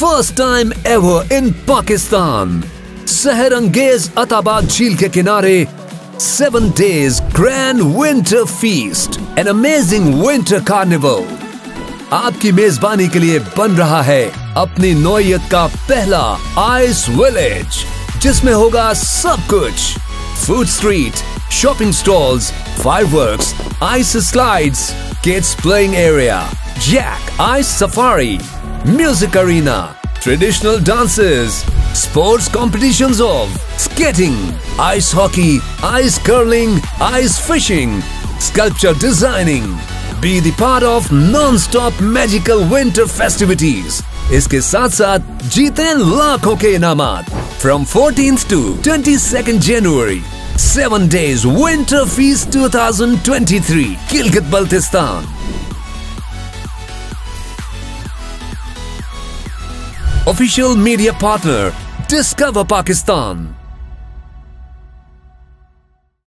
First time ever in Pakistan शहर अंगेज अताबाद झील के किनारे seven days grand winter feast an amazing winter carnival आपकी मेजबानी के लिए बन रहा है अपनी नोयत का पहला आइस विलेज जिसमें होगा सब कुछ. Food street shopping stalls fireworks ice slides kids playing area Jack ice safari music arena traditional dances, sports competitions of skating, ice hockey, ice curling, ice fishing, sculpture designing. Be the part of non-stop magical winter festivities. इसके साथ साथ जीते लाखों के इनामात from 14th to 22nd January. Seven days Winter Feast 2023, Gilgit Baltistan. Official media partner Discover Pakistan.